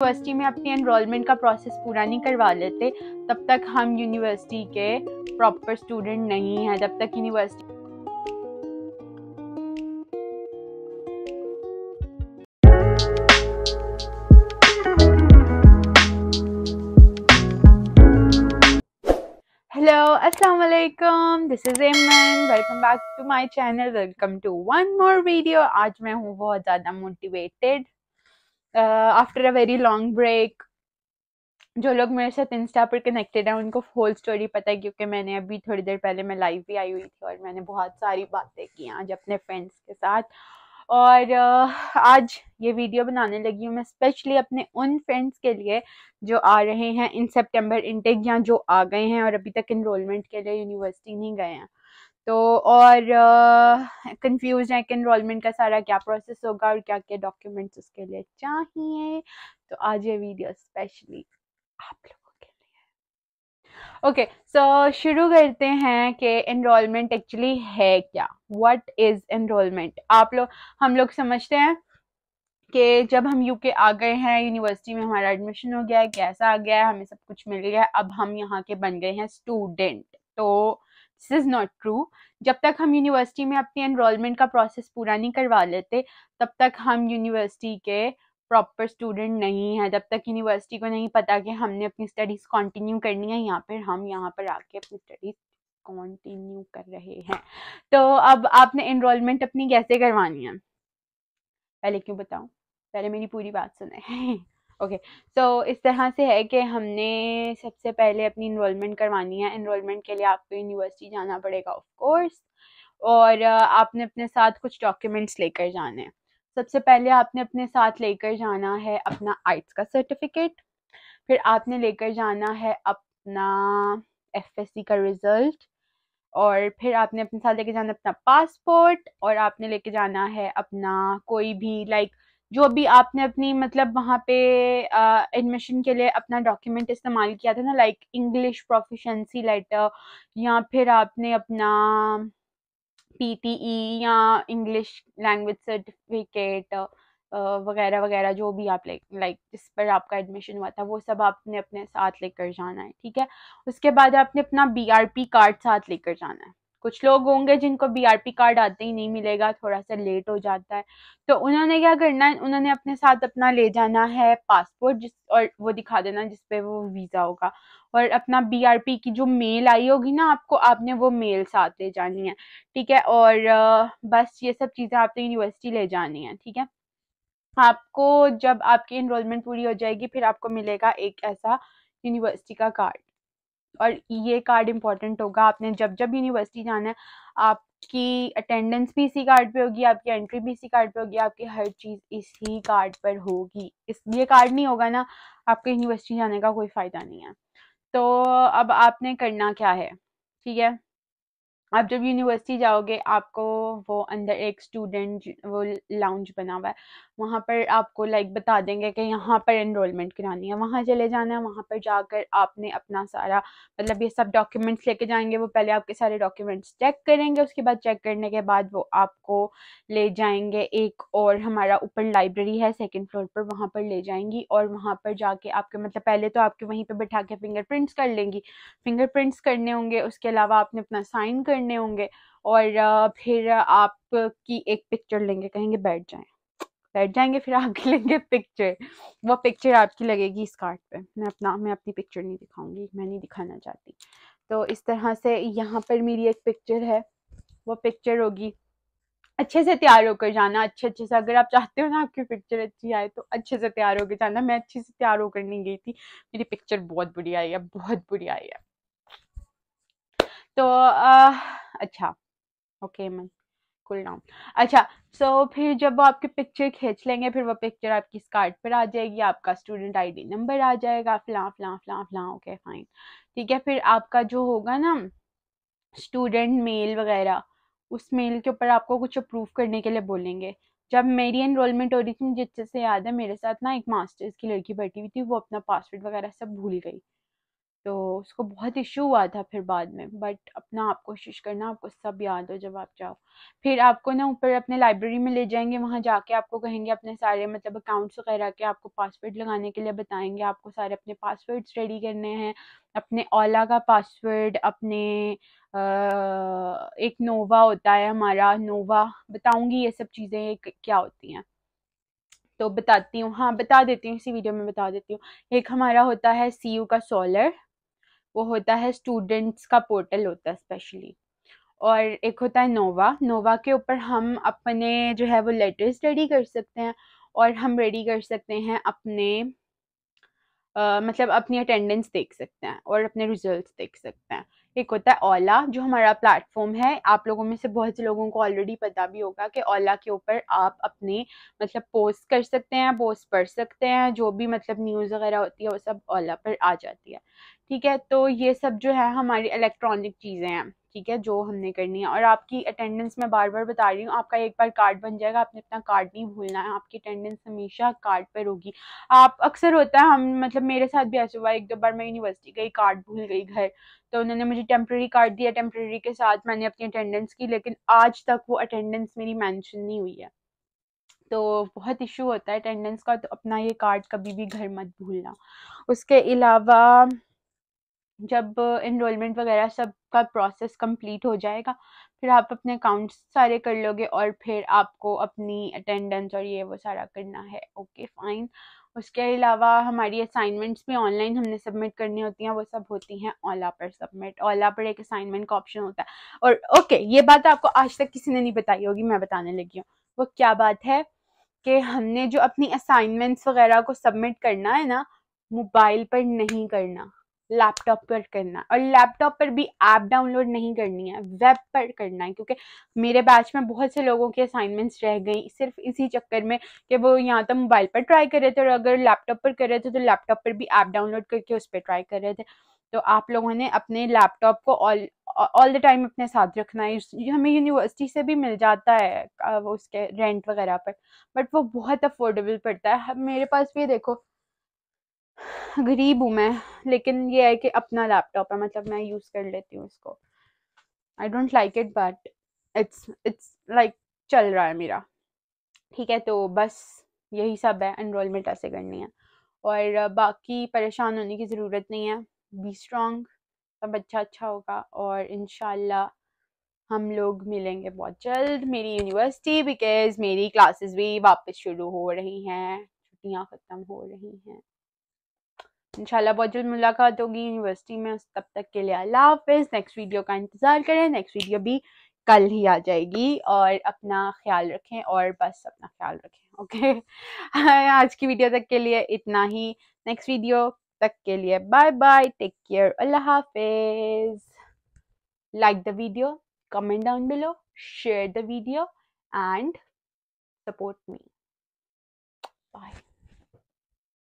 University में अपनी enrolment का प्रोसेस पूरा नहीं करवा लेते, तब तक हम यूनिवर्सिटी के प्रॉपर स्टूडेंट नहीं हैं, जब तक यूनिवर्सिटी अस्सलाम वालेकुम this is Eman welcome back to my channel welcome to one more video आज मैं हूँ बहुत ज़्यादा motivated after a very long break जो लोग मेरे साथ इंस्टा पर कनेक्टेड हैं, उनको होल स्टोरी पता है, क्योंकि मैंने अभी थोड़ी देर पहले मैं लाइव भी आई हुई थी और मैंने बहुत सारी बातें की आज अपने फ्रेंड्स के साथ। और आज ये वीडियो बनाने लगी हूँ मैं स्पेशली अपने उन फ्रेंड्स के लिए जो आ रहे हैं इन सितंबर इनटेक या जो आ गए हैं और अभी तक इनरोलमेंट के लिए यूनिवर्सिटी नहीं गए हैं। तो और कंफ्यूज है कि इनरोलमेंट का सारा क्या प्रोसेस होगा और क्या क्या डॉक्यूमेंट्स उसके लिए चाहिए। तो आज ये वीडियो स्पेशली आप लोगों के लिए ओके सो so शुरू करते हैं कि इनरोलमेंट एक्चुअली है क्या? व्हाट इज़ इनरोलमेंट आप लोग, हम लोग समझते हैं कि जब हम यूके आ गए हैं यूनिवर्सिटी में हमारा एडमिशन हो गया है कैसा आ गया है हमें सब कुछ मिल गया है अब हम यहाँ के बन गए हैं स्टूडेंट तो दिस इज़ नॉट ट्रू जब तक हम यूनिवर्सिटी में अपनी एनरोलमेंट का प्रोसेस पूरा नहीं करवा लेते, तब तक हम यूनिवर्सिटी के प्रॉपर स्टूडेंट नहीं हैं, जब तक यूनिवर्सिटी को नहीं पता कि हमने अपनी स्टडीज़ कंटिन्यू करनी है, यहाँ पर हम यहाँ पर आके अपनी स्टडीज़ कंटिन्यू कर रहे हैं। तो अब आपने इनरोलमेंट अपनी कैसे करवानी है? पहले क्यों बताऊँ? पहले मेरी पूरी बात सुने। ओके सो इस तरह से है कि हमने सबसे पहले अपनी इनरोलमेंट करवानी है। इनरोलमेंट के लिए आपको यूनिवर्सिटी जाना पड़ेगा ऑफ़ कोर्स और आपने अपने साथ कुछ डॉक्यूमेंट्स लेकर जाने हैं। सबसे पहले आपने अपने साथ लेकर जाना है अपना आइट्स का सर्टिफिकेट फिर आपने लेकर जाना है अपना एफएससी का रिज़ल्ट और फिर आपने अपने साथ लेके जाना अपना पासपोर्ट और आपने लेके जाना है अपना कोई भी लाइक जो भी आपने अपनी मतलब वहाँ पे एडमिशन के लिए अपना डॉक्यूमेंट इस्तेमाल किया था ना लाइक इंग्लिश प्रोफिशेंसी लेटर या फिर आपने अपना पीटीई या इंग्लिश लैंग्वेज सर्टिफिकेट वगैरह वगैरह जो भी आप लाइक लाइक जिस पर आपका एडमिशन हुआ था, वो सब आपने अपने साथ लेकर जाना है, ठीक है? उसके बाद आपने अपना बीआरपी कार्ड साथ लेकर जाना है। कुछ लोग होंगे जिनको बीआरपी कार्ड आते ही नहीं मिलेगा, थोड़ा सा लेट हो जाता है। तो उन्होंने क्या करना है? उन्होंने अपने साथ अपना ले जाना है पासपोर्ट जिस, और वो दिखा देना जिसपे वो वीज़ा होगा। और अपना बीआरपी की जो मेल आई होगी ना आपको, आपने वो मेल साथ ले जानी है, ठीक है? और बस ये सब चीज़ें आपने यूनिवर्सिटी ले जानी है, ठीक है? आपको जब आपकी इनरोलमेंट पूरी हो जाएगी, फिर आपको मिलेगा एक ऐसा यूनिवर्सिटी का कार्ड और ये कार्ड इंपॉर्टेंट होगा। आपने जब जब यूनिवर्सिटी जाना है, आपकी अटेंडेंस भी इसी कार्ड पे होगी, आपकी एंट्री भी इसी कार्ड पे होगी, आपकी हर चीज़ इसी कार्ड पर होगी। इस ये कार्ड नहीं होगा ना, आपके यूनिवर्सिटी जाने का कोई फ़ायदा नहीं है। तो अब आपने करना क्या है? ठीक है? आप जब यूनिवर्सिटी जाओगे, आपको वो अंदर एक स्टूडेंट वो लाउंज बना हुआ है। वहाँ पर आपको लाइक बता देंगे कि यहाँ पर इनरोलमेंट करानी है, वहाँ चले जाना है, वहाँ पर जाकर आपने अपना सारा मतलब ये सब डॉक्यूमेंट्स लेके जाएँगे, वो पहले आपके सारे डॉक्यूमेंट्स चेक करेंगे, उसके बाद चेक करने के बाद वो आपको ले जाएँगे एक और हमारा ऊपर लाइब्रेरी है सेकेंड फ्लोर पर, वहाँ पर ले जाएँगी और वहाँ पर जाके आपके मतलब पहले तो आपके वहीं पर बैठा के फिंगरप्रिंट्स कर लेंगी। फिंगरप्रिंट्स करने होंगे, उसके अलावा आपने अपना साइन करने होंगे और फिर आपकी एक पिक्चर लेंगे, कहेंगे बैठ जाएँ। बैठ जाएँगे, फिर आगे लेंगे पिक्चर वो पिक्चर आपकी लगेगी इस कार्ड पे। मैं अपना, मैं अपनी पिक्चर नहीं दिखाऊँगी, मैं नहीं दिखाना चाहती। तो इस तरह से यहाँ पर मेरी एक पिक्चर है। वो पिक्चर होगी। अच्छे से तैयार होकर जाना अच्छे अच्छे से। अगर आप चाहते हो ना आपकी पिक्चर अच्छी आए तो अच्छे से तैयार होकर जाना। मैं अच्छे से तैयार होकर नहीं गई थी। मेरी पिक्चर बहुत बुरी आई है, बहुत बुरी आई है। तो आ, अच्छा ओके मन कूल डाउन अच्छा सो so, फिर जब वो आपकी पिक्चर खींच लेंगे फिर वो पिक्चर आपकी कार्ड पर आ जाएगी आपका स्टूडेंट आईडी नंबर आ जाएगा फलां फलां फलां फलां ओके फाइन ठीक है फिर आपका जो होगा ना स्टूडेंट मेल वगैरह उस मेल के ऊपर आपको कुछ अप्रूव करने के लिए बोलेंगे. जब मेरी एनरोलमेंट हो रही थी मुझे अच्छे से याद है मेरे साथ ना एक मास्टर्स की लड़की बैठी हुई थी वो अपना पासवर्ड वगैरह सब भूल गई. तो उसको बहुत इशू हुआ था फिर बाद में बट अपना आप कोशिश करना आपको सब याद हो जब आप जाओ। फिर आपको ना ऊपर अपने लाइब्रेरी में ले जाएँगे वहाँ जाके आपको कहेंगे अपने सारे मतलब अकाउंट्स वगैरह के आपको पासवर्ड लगाने के लिए बताएँगे आपको सारे अपने पासवर्ड्स रेडी करने हैं अपने ओला का पासवर्ड अपने आ, एक नोवा होता है हमारा नोवा बताऊँगी ये सब चीज़ें क्या होती हैं। तो बताती हूँ हाँ बता देती हूँ इसी वीडियो में बता देती हूँ। एक हमारा होता है सी यू का सोलर वो होता है स्टूडेंट्स का पोर्टल होता है स्पेशली और एक होता है नोवा नोवा के ऊपर हम अपने जो है वो लेटर्स रेडी कर सकते हैं और हम रेडी कर सकते हैं अपने आ, मतलब अपनी अटेंडेंस देख सकते हैं और अपने रिजल्ट्स देख सकते हैं। एक होता है ओला जो हमारा प्लेटफॉर्म है। आप लोगों में से बहुत से लोगों को ऑलरेडी पता भी होगा कि ओला के ऊपर आप अपने मतलब पोस्ट कर सकते हैं पोस्ट पढ़ सकते हैं, जो भी मतलब न्यूज़ वगैरह होती है, वो सब ओला पर आ जाती है। ठीक है तो ये सब जो है हमारी इलेक्ट्रॉनिक चीज़ें हैं। ठीक है, जो हमने करनी है। और आपकी अटेंडेंस मैं बार बार बता रही हूँ, आपका एक बार कार्ड बन जाएगा। आपने अपना कार्ड नहीं भूलना है। आपकी अटेंडेंस हमेशा कार्ड पर होगी। आप, अक्सर होता है, हम मतलब मेरे साथ भी ऐसा हुआ एक दो बार मैं यूनिवर्सिटी गई कार्ड भूल गई घर। तो उन्होंने मुझे टेम्प्रेरी कार्ड दिया टेम्प्रेरी के साथ मैंने अपनी अटेंडेंस की, लेकिन आज तक वो अटेंडेंस मेरी मैंशन नहीं हुई है। तो बहुत इशू होता है अटेंडेंस का तो अपना ये कार्ड कभी भी घर मत भूलना। उसके अलावा जब इनरोलमेंट वगैरह सब का प्रोसेस कंप्लीट हो जाएगा, फिर आप अपने अकाउंट्स सारे कर लोगे और फिर आपको अपनी अटेंडेंस और ये वो सारा करना है। ओके फाइन उसके अलावा हमारी असाइनमेंट्स भी ऑनलाइन हमने सबमिट करनी होती हैं, वो सब होती हैं ओला पर सबमिट ओला पर एक असाइनमेंट का ऑप्शन होता है। और ओके ये बात आपको आज तक किसी ने नहीं बताई होगी, मैं बताने लगी हूँ। वो क्या बात है कि हमने जो अपनी असाइनमेंट्स वगैरह को सबमिट करना है ना मोबाइल पर नहीं करना। लैपटॉप पर करना। और लैपटॉप पर भी ऐप डाउनलोड नहीं करनी है वेब पर करना है, क्योंकि मेरे बैच में बहुत से लोगों की असाइनमेंट्स रह गई सिर्फ़ इसी चक्कर में कि वो यहाँ तो मोबाइल पर ट्राई कर रहे थे और अगर लैपटॉप पर कर रहे थे तो लैपटॉप पर भी ऐप डाउनलोड करके उस पर ट्राई कर रहे थे। तो आप लोगों ने अपने लैपटॉप को ऑल ऑल द टाइम अपने साथ रखना है। हमें यूनिवर्सिटी से भी मिल जाता है उसके रेंट वगैरह पर। बट वो बहुत अफोर्डेबल पड़ता है। मेरे पास भी देखो गरीब हूँ मैं, लेकिन ये है कि अपना लैपटॉप है मतलब मैं यूज़ कर लेती हूँ इसको। I don't like it but it's it's like चल रहा है मेरा। ठीक है तो बस यही सब है एनरोलमेंट ऐसे करनी है। और बाकी परेशान होने की ज़रूरत नहीं है। बी स्ट्रॉन्ग सब अच्छा अच्छा होगा और इन हम लोग मिलेंगे बहुत जल्द। मेरी यूनिवर्सिटी बिकॉज़ मेरी क्लासेस भी वापस शुरू हो रही हैं, छुट्टियाँ ख़त्म हो रही हैं। इंशाल्लाह बहुत जल्द मुलाकात होगी यूनिवर्सिटी में, तब तक के लिए अल्लाह हाफिज़। नेक्स्ट वीडियो का इंतज़ार करें नेक्स्ट वीडियो भी कल ही आ जाएगी और अपना ख्याल रखें और बस अपना ख्याल रखें ओके आज की वीडियो तक के लिए इतना ही। नेक्स्ट वीडियो तक के लिए बाय बाय टेक केयर अल्लाह हाफिज़। Like the video, comment down below, share the video and support me bye